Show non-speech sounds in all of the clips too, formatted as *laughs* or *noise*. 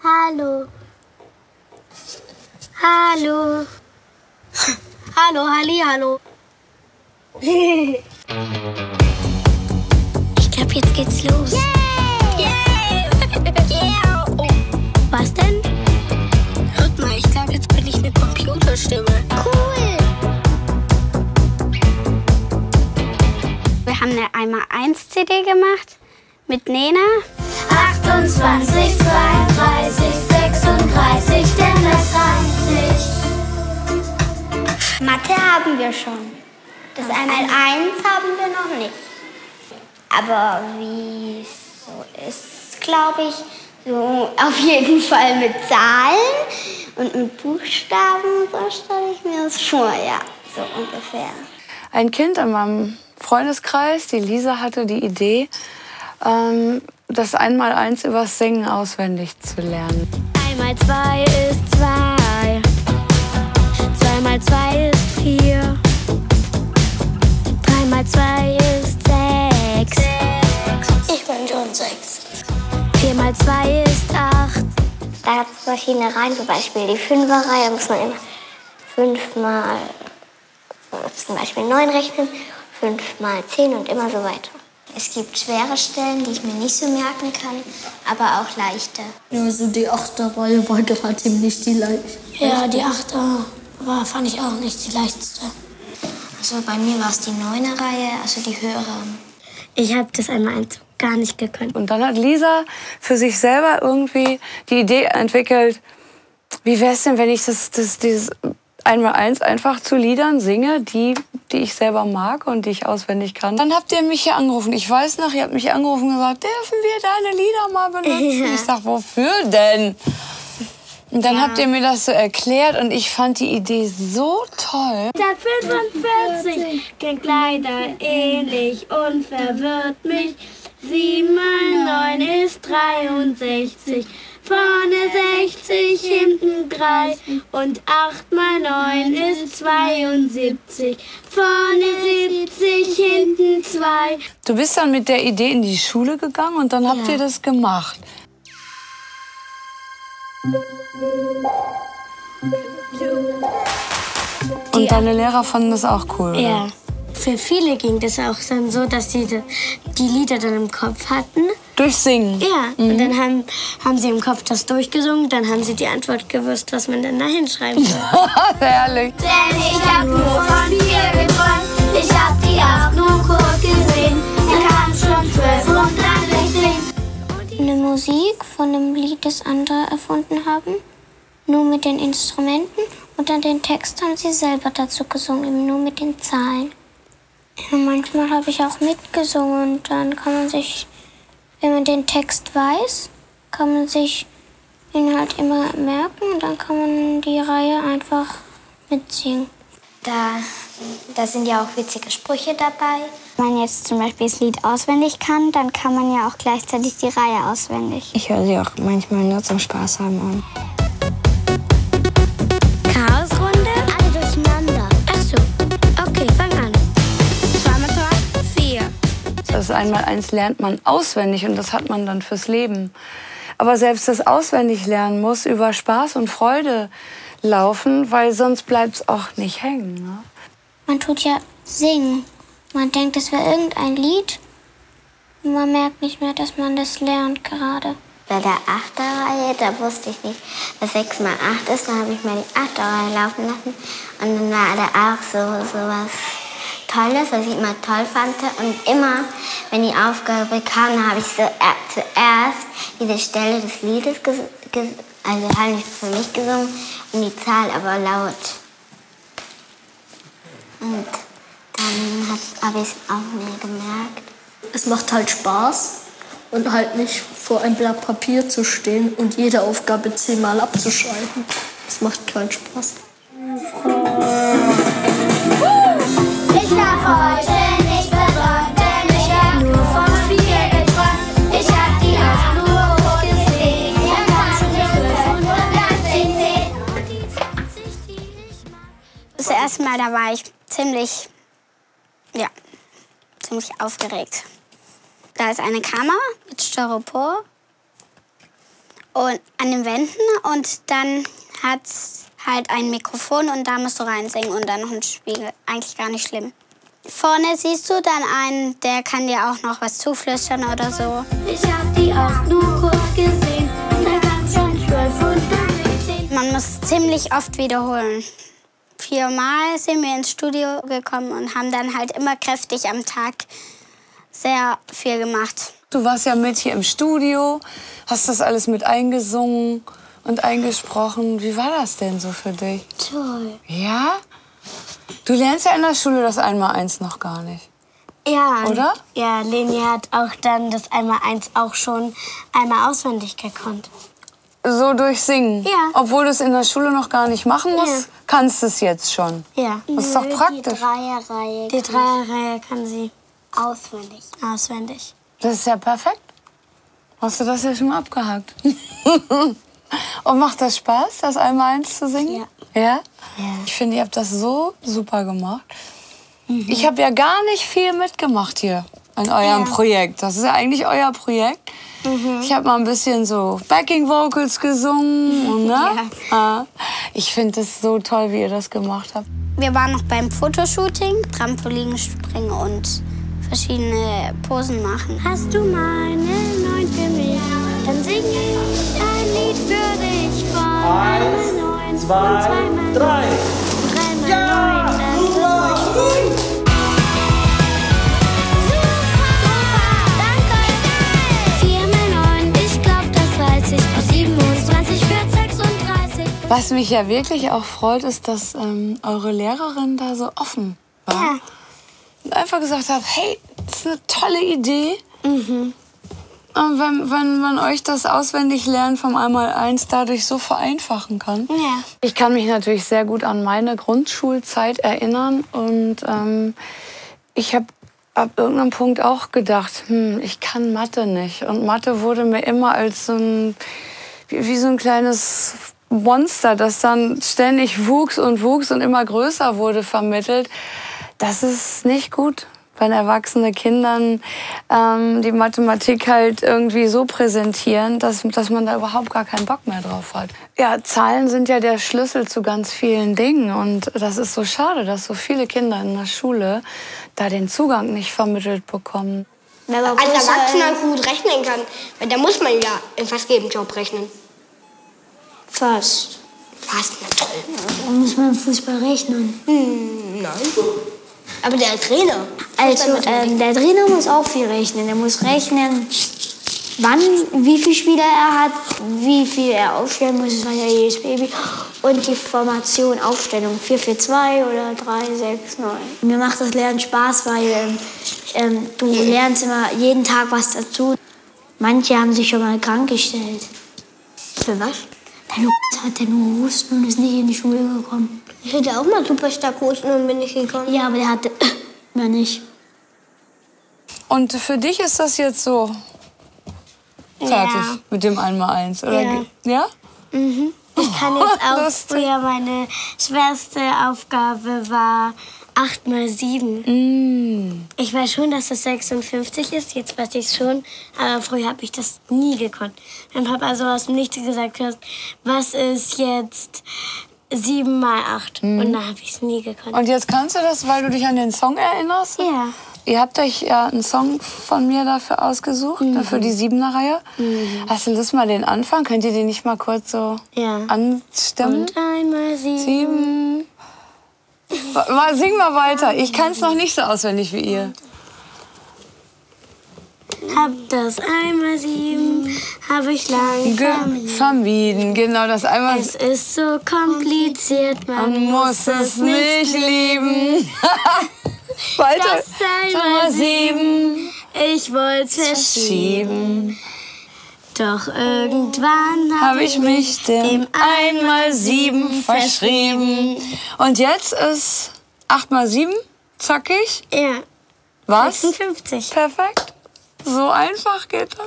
Hallo. Hallo. Hallo, Halli, hallo. Ich glaube, jetzt geht's los. Yeah! yeah! Oh. Was denn? Hört mal, ich glaube, jetzt bin ich eine Computerstimme. Cool. Wir haben eine einmal 1 CD gemacht mit Nena. 28, 32, 36, denn das reimt sich. Mathe haben wir schon. Das einmal 1 haben wir noch nicht. Aber wie es so ist, glaube ich, so auf jeden Fall mit Zahlen und mit Buchstaben, so stelle ich mir das vor, ja, so ungefähr. Ein Kind in meinem Freundeskreis, die Lisa, hatte die Idee, ähm, das Einmaleins übers Singen auswendig zu lernen. Einmal zwei ist zwei. Zweimal zwei ist vier. Dreimal zwei ist sechs. Ich bin schon sechs. Viermal zwei ist acht. Da hat es verschiedene Reihen, zum Beispiel die Fünferreihe, da muss man immer fünfmal zum Beispiel neun rechnen, fünfmal zehn und immer so weiter. Es gibt schwere Stellen, die ich mir nicht so merken kann, aber auch leichte. Also die Achterreihe war gerade nicht die leichte. Ja, die Achter war, fand ich auch nicht die leichteste. Also bei mir war es die neune Reihe, also die höhere. Ich habe das einmal eins gar nicht gekonnt. Und dann hat Lisa für sich selber irgendwie die Idee entwickelt, wie wäre es denn, wenn ich das, das, dieses Einmaleins einfach zu Liedern singe, die, die ich selber mag und die ich auswendig kann. Dann habt ihr mich hier angerufen. Ich weiß noch, ihr habt mich angerufen und gesagt, dürfen wir deine Lieder mal benutzen? Ja. Ich sag, wofür denn? Und dann habt ihr mir das so erklärt und ich fand die Idee so toll. Statt 45 klingt leider ähnlich und verwirrt mich. 7 mal 9 ist 63. Vorne 60, hinten 3 und 8 mal 9 ist 72. Vorne 70, hinten 2. Du bist dann mit der Idee in die Schule gegangen und dann habt ihr das gemacht. Und deine Lehrer fanden das auch cool, oder? Ja. Für viele ging das auch dann so, dass sie die- Lieder dann im Kopf hatten. Durch Singen. Ja, und dann haben, haben sie im Kopf das durchgesungen, dann haben sie die Antwort gewusst, was man dann da hinschreiben soll. *laughs* Herrlich. Denn ich hab nur von dir geträumt, ich hab die auch nur kurz gesehen. Ich kann schon zwölf und dann singen. eine Musik von einem Lied, das andere erfunden haben. Nur mit den Instrumenten und dann den Text haben sie selber dazu gesungen, eben nur mit den Zahlen. Ja, manchmal habe ich auch mitgesungen und dann kann man sich, wenn man den Text weiß, kann man sich ihn halt immer merken und dann kann man die Reihe einfach mitsingen. Da, da sind ja auch witzige Sprüche dabei. Wenn man jetzt zum Beispiel das Lied auswendig kann, dann kann man ja auch gleichzeitig die Reihe auswendig. Ich höre sie auch manchmal nur zum Spaß haben an. Das Einmaleins lernt man auswendig und das hat man dann fürs Leben. Aber selbst das Auswendiglernen muss über Spaß und Freude laufen, weil sonst bleibt es auch nicht hängen. Ne? Man tut ja singen. Man denkt, es wäre irgendein Lied. Und man merkt nicht mehr, dass man das lernt gerade. Bei der Achterreihe, da wusste ich nicht, was 6 mal 8 ist. Dann habe ich mal die Achterreihe laufen lassen. Und dann war da auch so, so was Tolles, was ich immer toll fand. Und immer, wenn die Aufgabe kam, habe ich so äh, zuerst diese Stelle des Liedes, also halt nicht für mich gesungen, und die Zahl aber laut. Und dann habe ich es auch mir gemerkt. Es macht halt Spaß und halt nicht vor einem Blatt Papier zu stehen und jede Aufgabe zehnmal abzuschreiben. Das macht keinen Spaß. Das erste Mal, da war ich ziemlich, ja, ziemlich aufgeregt. Da ist eine Kamera mit Styropor und an den Wänden und dann hat halt ein Mikrofon und da musst du reinsingen und dann noch ein Spiegel. Eigentlich gar nicht schlimm. Vorne siehst du dann einen, der kann dir auch noch was zuflüstern oder so. Ich hab die auch nur kurz gesehen. Da gab's schon zwölf und dann. Man muss ziemlich oft wiederholen. Viermal sind wir ins Studio gekommen und haben dann halt immer kräftig am Tag sehr viel gemacht. Du warst ja mit hier im Studio, hast das alles mit eingesungen und eingesprochen. Wie war das denn so für dich? Toll. Ja? Du lernst ja in der Schule das Einmaleins noch gar nicht. Ja. Oder? Ja, Leni hat auch dann das Einmal-Eins auch schon einmal auswendig gekonnt. So durch Singen. Ja. Obwohl du es in der Schule noch gar nicht machen musst, kannst du es jetzt schon. Ja. Das ist doch praktisch. Die Dreierreihe. Die Dreierreihe kann sie auswendig. Auswendig. Das ist ja perfekt. Hast du das ja schon mal abgehakt? *laughs* Und macht das Spaß, das einmal eins zu singen? Ja. Ja? Ich finde, ihr habt das so super gemacht. Ich habe ja gar nicht viel mitgemacht hier an eurem Projekt. Das ist ja eigentlich euer Projekt. Ich habe mal ein bisschen so Backing Vocals gesungen. Ne? *laughs* Ja. Ich finde es so toll, wie ihr das gemacht habt. Wir waren noch beim Fotoshooting, Trampolinspringen und verschiedene Posen machen. Hast du mal eine Neun für mich? Dann singe ich ein Lied für dich von einmal neun und zweimal drei. Dreimal neun, das. Super, Was mich ja wirklich auch freut, ist, dass ähm, eure Lehrerin da so offen war. Und einfach gesagt hat, hey, das ist eine tolle Idee. Und wenn, wenn man euch das auswendig lernen vom Einmaleins dadurch so vereinfachen kann. Ja. Ich kann mich natürlich sehr gut an meine Grundschulzeit erinnern und ähm, ich habe ab irgendeinem Punkt auch gedacht, hm, ich kann Mathe nicht. Und Mathe wurde mir immer als so ein, wie, wie so ein kleines Monster, das dann ständig wuchs und wuchs und immer größer wurde, vermittelt. Das ist nicht gut wenn erwachsene Kindern ähm, die Mathematik halt irgendwie so präsentieren, dass, dass man da überhaupt gar keinen Bock mehr drauf hat. Ja, Zahlen sind ja der Schlüssel zu ganz vielen Dingen und das ist so schade, dass so viele Kinder in der Schule da den Zugang nicht vermittelt bekommen. Wenn man Als Erwachsener gut rechnen kann, weil da muss man ja in fast jedem Job rechnen. Fast. Fast, na toll. Da muss man Fußball rechnen. Hm, nein. Aber der Trainer. Also ähm, der Trainer muss auch viel rechnen. Er muss rechnen, wann, wie viele Spieler er hat, wie viel er aufstellen muss. Das war ja jedes Baby. Und die Formation, Aufstellung 4-4-2 oder 3-6-9. Mir macht das Lernen Spaß, weil ähm, ähm, du lernst immer jeden Tag was dazu. Manche haben sich schon mal krank gestellt. Für was? Der Lukas hatte nur Husten und ist nicht in die Schule gekommen. Ich hatte auch mal super stark Husten und bin nicht gekommen. Ja, aber der hatte *clears throat* mehr nicht. Und für dich ist das jetzt so fertig Ja. mit dem Einmaleins, oder? Ja. ja? Ich kann *laughs* jetzt auch früher meine schwerste Aufgabe war 8 mal 7. Mm. Ich weiß schon, dass das 56 ist, jetzt weiß ich es schon, aber früher habe ich das nie gekonnt. Mein Papa so aus dem Nichts gesagt hat, was ist jetzt 7 mal 8? Und da habe ich es nie gekonnt. Und jetzt kannst du das, weil du dich an den Song erinnerst? ja. Ihr habt euch ja einen Song von mir dafür ausgesucht, für die Siebener Reihe. Hast du Lust mal den Anfang? Könnt ihr den nicht mal kurz so Ja. anstimmen? Und einmal 7. Sieben. Mal, sing mal weiter. Ich kann es noch nicht so auswendig wie ihr. Hab das einmal 7, habe ich lange Ge vermieden. vermieden, genau das einmal. Es ist so kompliziert, man, Man muss es nicht lieben. *laughs* Weiter. Das einmal sieben, ich wollte es verschieben. Doch irgendwann Habe habe ich mich dem einmal sieben verschrieben. Und jetzt ist acht mal sieben, zackig. Ja, Was? 56. Perfekt. So einfach geht das.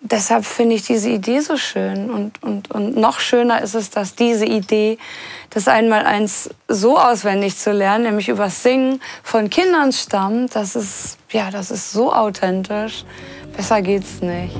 Deshalb finde ich diese Idee so schön. Und, und, und noch schöner ist es, dass diese Idee, das Einmaleins so auswendig zu lernen, nämlich über Singen von Kindern stammt, das ist, ja, das ist so authentisch. Besser geht's nicht.